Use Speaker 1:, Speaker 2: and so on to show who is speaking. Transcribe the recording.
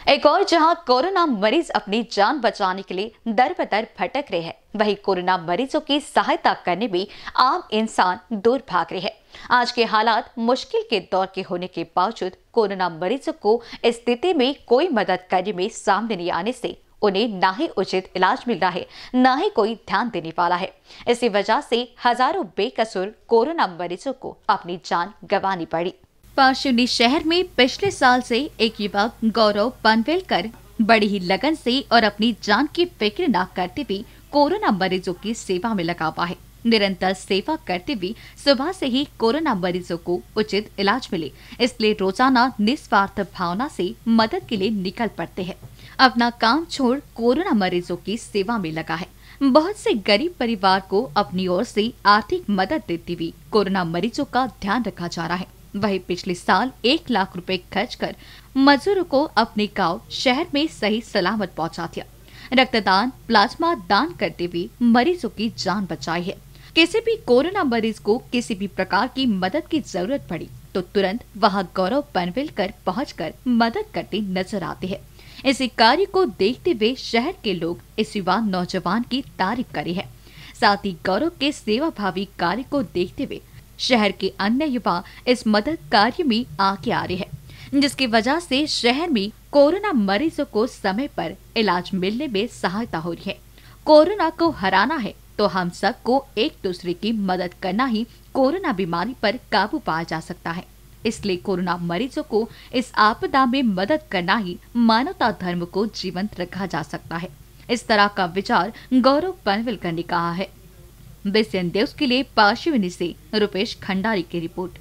Speaker 1: एक और जहाँ कोरोना मरीज़ अपनी जान बचाने के लिए दर बदर भटक रहे हैं, वही कोरोना मरीजों की सहायता करने में आम इंसान दूर भाग रहे हैं। आज के हालात मुश्किल के दौर के होने के बावजूद कोरोना मरीजों को स्थिति में कोई मदद करने में सामने नहीं आने से उन्हें ना ही उचित इलाज मिल रहा है, ना ही कोई ध्यान देने वाला है। इसी वजह से हज़ारों बेकसूर कोरोना मरीजों को अपनी जान गंवानी पड़ी।
Speaker 2: पार्श्वनी शहर में पिछले साल से एक युवक गौरव पनवेलकर बड़ी ही लगन से और अपनी जान की फ़िक्र न करते हुए कोरोना मरीजों की सेवा में लगा हुआ है। निरंतर सेवा करते हुए सुबह से ही कोरोना मरीजों को उचित इलाज मिले। इसलिए रोज़ाना निस्वार्थ भावना से मदद के लिए निकल पड़ते हैं। अपना काम छोड़ कोरोना मरीजों की सेवा में लगा है। बहुत से गरीब परिवार को अपनी ओर से आर्थिक मदद देती हुई कोरोना मरीजों का ध्यान रखा जा रहा है। वही पिछले साल एक लाख रुपए खर्च कर मजदूरों को अपने गाँव, शहर में सही सलामत पहुँचा दिया। रक्तदान, प्लाज्मा दान करते हुए मरीजों की जान बचाई है। किसी भी कोरोना मरीज़ को किसी भी प्रकार की मदद की ज़रूरत पड़ी तो तुरंत वहाँ गौरव पनवेलकर पहुंचकर मदद करते नज़र आते हैं। इसी कार्य को देखते हुए शहर के लोग इस युवा नौजवान की तारीफ़ करे है। साथ ही गौरव के सेवा भावी कार्य को देखते हुए शहर के अन्य युवा इस मदद कार्य में आगे आ रहे हैं, जिसकी वजह से शहर में कोरोना मरीजों को समय पर इलाज मिलने में सहायता हो रही है। कोरोना को हराना है तो हम सबको एक दूसरे की मदद करना ही कोरोना बीमारी पर काबू पाया जा सकता है। इसलिए कोरोना मरीजों को इस आपदा में मदद करना ही मानवता धर्म को जीवंत रखा जा सकता है। इस तरह का विचार गौरव पनवेलकर ने कहा है। बेसियन देव के लिए पार्श्विनी से रुपेश खंडारी की रिपोर्ट।